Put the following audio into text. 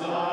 Christ.